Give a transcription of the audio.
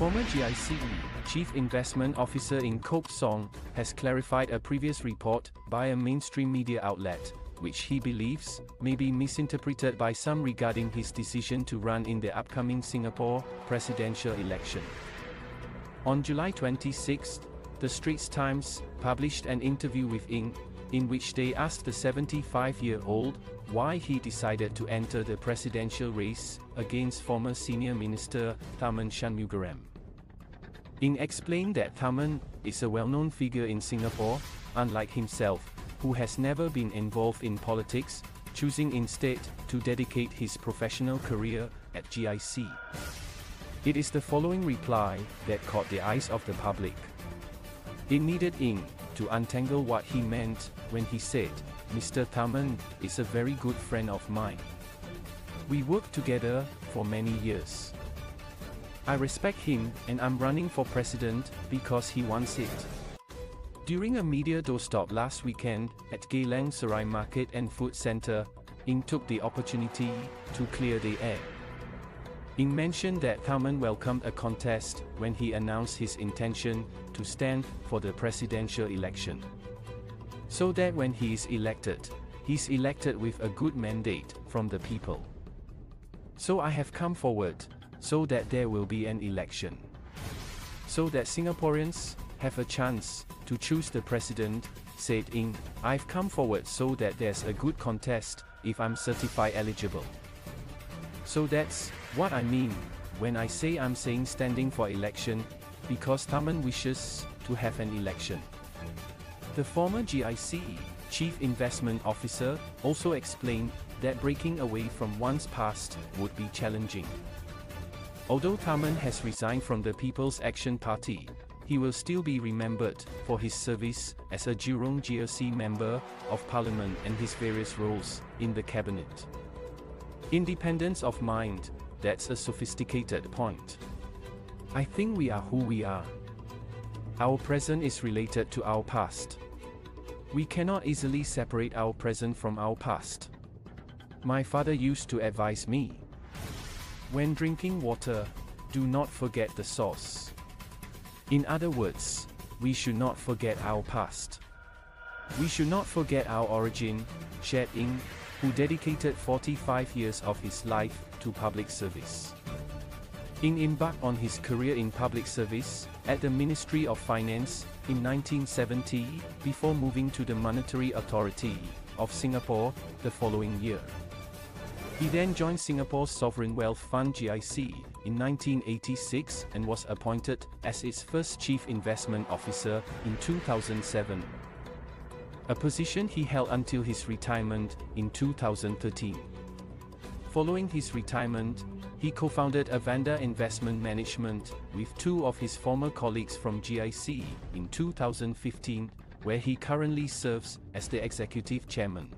former GIC Chief Investment Officer Ng Kok Song has clarified a previous report by a mainstream media outlet, which he believes may be misinterpreted by some regarding his decision to run in the upcoming Singapore presidential election. On July 26, the Straits Times published an interview with Ng, in which they asked the 75-year-old why he decided to enter the presidential race against former senior minister Tharman Shanmugaratnam. Ng explained that Tharman is a well-known figure in Singapore, unlike himself, who has never been involved in politics, choosing instead to dedicate his professional career at GIC. It is the following reply that caught the eyes of the public. It needed Ng to untangle what he meant when he said, Mr. Tharman is a very good friend of mine. We worked together for many years. I respect him and I'm running for president because he wants it. During a media doorstop last weekend at Geylang Serai Market and Food Centre, Ng took the opportunity to clear the air. Ng mentioned that Tharman welcomed a contest when he announced his intention to stand for the presidential election. So that when he is elected, he's elected with a good mandate from the people. So I have come forward, so that there will be an election. So that Singaporeans have a chance to choose the president, said Ng, I've come forward so that there's a good contest if I'm certified eligible. So that's what I mean when I say I'm saying standing for election, because Tharman wishes to have an election. The former GIC Chief Investment Officer also explained that breaking away from one's past would be challenging. Although Tharman has resigned from the People's Action Party, he will still be remembered for his service as a Jurong GRC Member of Parliament and his various roles in the cabinet. Independence of mind, that's a sophisticated point. I think we are who we are. Our present is related to our past. We cannot easily separate our present from our past. My father used to advise me when drinking water, do not forget the source. In other words, we should not forget our past. We should not forget our origin, shared Ng, who dedicated 45 years of his life to public service. Ng embarked on his career in public service at the Ministry of Finance in 1970 before moving to the Monetary Authority of Singapore the following year. He then joined Singapore's Sovereign Wealth Fund GIC in 1986 and was appointed as its first Chief Investment Officer in 2007, a position he held until his retirement in 2013. Following his retirement, he co-founded Avanda Investment Management with two of his former colleagues from GIC in 2015, where he currently serves as the executive chairman.